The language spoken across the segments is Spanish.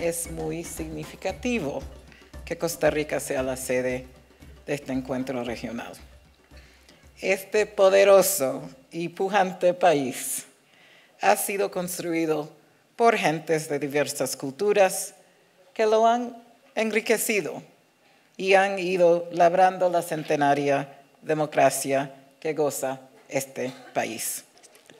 es muy significativo que Costa Rica sea la sede de este encuentro regional. Este poderoso y pujante país ha sido construido por gentes de diversas culturas que lo han enriquecido y han ido labrando la centenaria democracia que goza este país.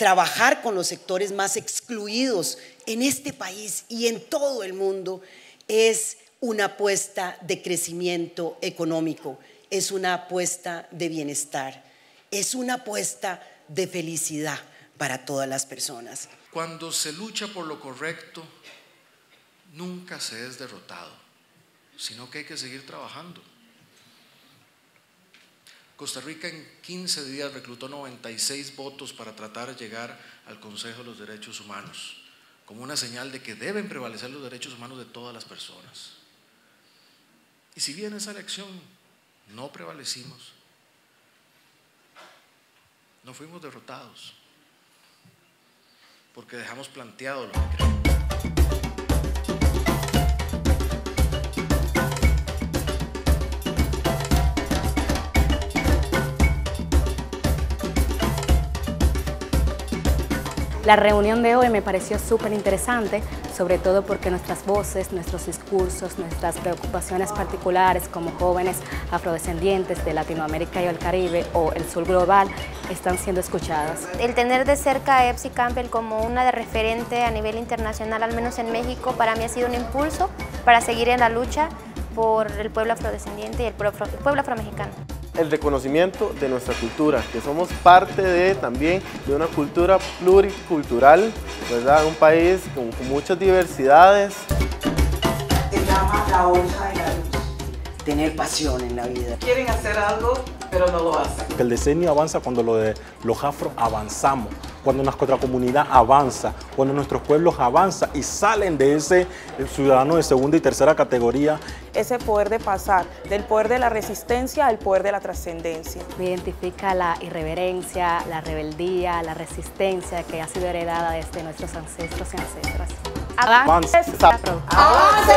Trabajar con los sectores más excluidos en este país y en todo el mundo es una apuesta de crecimiento económico, es una apuesta de bienestar, es una apuesta de felicidad para todas las personas. Cuando se lucha por lo correcto, nunca se es derrotado, sino que hay que seguir trabajando. Costa Rica en 15 días reclutó 96 votos para tratar de llegar al Consejo de los Derechos Humanos, como una señal de que deben prevalecer los derechos humanos de todas las personas. Y si bien esa elección no prevalecimos, no fuimos derrotados, porque dejamos planteado lo que creemos. La reunión de hoy me pareció súper interesante, sobre todo porque nuestras voces, nuestros discursos, nuestras preocupaciones particulares como jóvenes afrodescendientes de Latinoamérica y el Caribe o el sur global están siendo escuchadas. El tener de cerca a Epsi Campbell como una de referente a nivel internacional, al menos en México, para mí ha sido un impulso para seguir en la lucha por el pueblo afrodescendiente y el pueblo, afromexicano el reconocimiento de nuestra cultura, que somos parte de también de una cultura pluricultural, ¿verdad? Un país con, muchas diversidades. Tener pasión en la vida. Quieren hacer algo, pero no lo hacen. El diseño avanza cuando lo de los afro avanzamos cuando nuestra comunidad avanza, cuando nuestros pueblos avanzan y salen de ese ciudadano de segunda y tercera categoría. Ese poder de pasar del poder de la resistencia al poder de la trascendencia. Identifica la irreverencia, la rebeldía, la resistencia que ha sido heredada desde nuestros ancestros y ancestras. ¡Avance, ¡Avance,